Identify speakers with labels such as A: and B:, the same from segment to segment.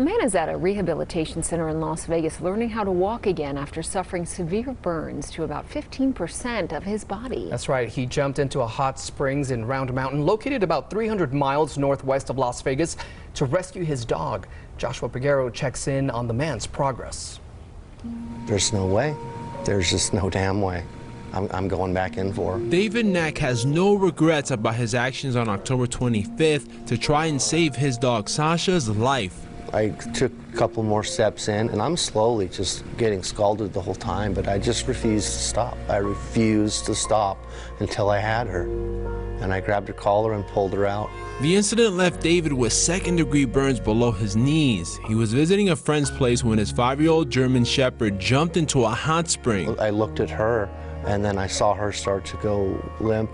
A: A man is at a rehabilitation center in Las Vegas learning how to walk again after suffering severe burns to about 15% of his body.
B: That's right. He jumped into a hot springs in Round Mountain, located about 300 miles northwest of Las Vegas, to rescue his dog. Joshua Peguero checks in on the man's progress.
C: There's no way. There's just no damn way. I'm, I'm going back in for.
D: David Knaack has no regrets about his actions on October 25th to try and save his dog Sasha's life.
C: I took a couple more steps in, and I'm slowly just getting scalded the whole time, but I just refused to stop. I refused to stop until I had her. And I grabbed her collar and pulled her out.
D: The incident left David with second degree burns below his knees. He was visiting a friend's place when his five year old German Shepherd jumped into a hot spring.
C: I looked at her, and then I saw her start to go limp,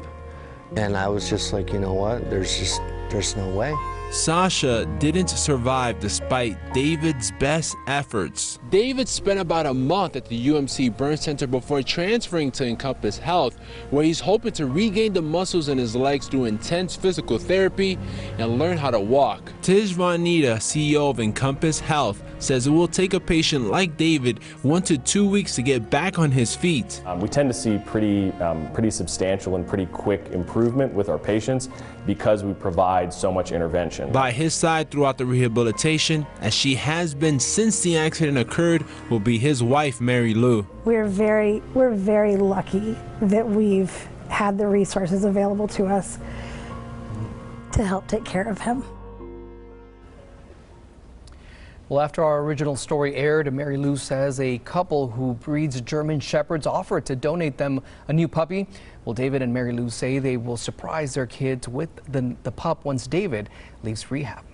C: and I was just like, you know what? There's just, there's no way.
D: Sasha didn't survive despite David's best efforts. David spent about a month at the UMC Burn Center before transferring to Encompass Health, where he's hoping to regain the muscles in his legs through intense physical therapy and learn how to walk. Tish Vonita, CEO of Encompass Health, says it will take a patient like David one to two weeks to get back on his feet.
E: Um, we tend to see pretty, um, pretty substantial and pretty quick improvement with our patients because we provide so much intervention.
D: By his side throughout the rehabilitation, as she has been since the accident occurred, will be his wife, Mary Lou.
F: We're very, we're very lucky that we've had the resources available to us to help take care of him.
B: Well, after our original story aired, Mary Lou says a couple who breeds German Shepherds offered to donate them a new puppy. Well, David and Mary Lou say they will surprise their kids with the, the pup once David leaves rehab.